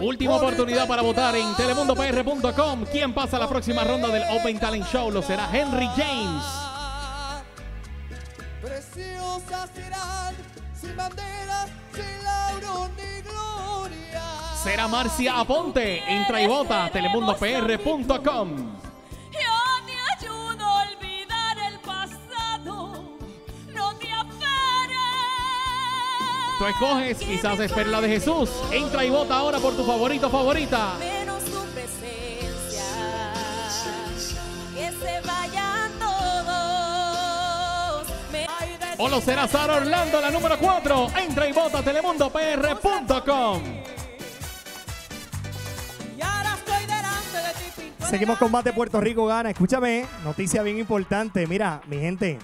Última oportunidad para votar en telemundopr.com. ¿Quién pasa a la próxima ronda del Open Talent Show? Lo será Henry James. Preciosas serán, sin bandera, sin lauro ni gloria. Será Marcia Aponte. Entra y vota telemundopr.com. Tú escoges, quizás es Perla de Jesús. Entra y vota ahora por tu favorito favorita. Menos tu presencia. Que se vayan todos. Lo será Sara Orlando, la número 4. Entra y vota telemundopr.com. Seguimos con más de Puerto Rico Gana. Escúchame, noticia bien importante. Mira, mi gente,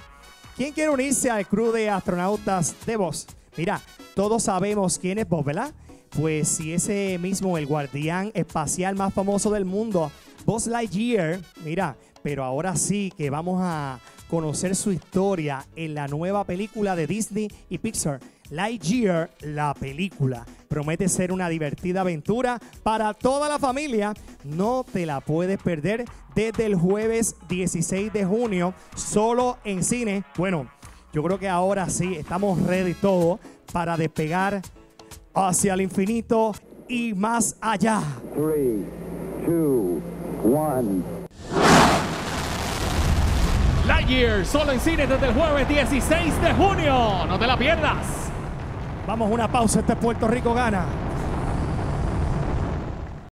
¿quién quiere unirse al crew de astronautas de Voz? Mira, todos sabemos quién es Voz, ¿verdad? Pues si ese mismo, el guardián espacial más famoso del mundo, Buzz Lightyear, mira, pero ahora sí que vamos a conocer su historia en la nueva película de Disney y Pixar. Lightyear, la película. Promete ser una divertida aventura para toda la familia. No te la puedes perder desde el jueves 16 de junio, solo en cine. Bueno, yo creo que ahora sí estamos ready todo para despegar hacia el infinito y más allá. Three, two, one. Lightyear, solo en cine desde el jueves 16 de junio. No te la pierdas. Vamos a una pausa, este es Puerto Rico gana.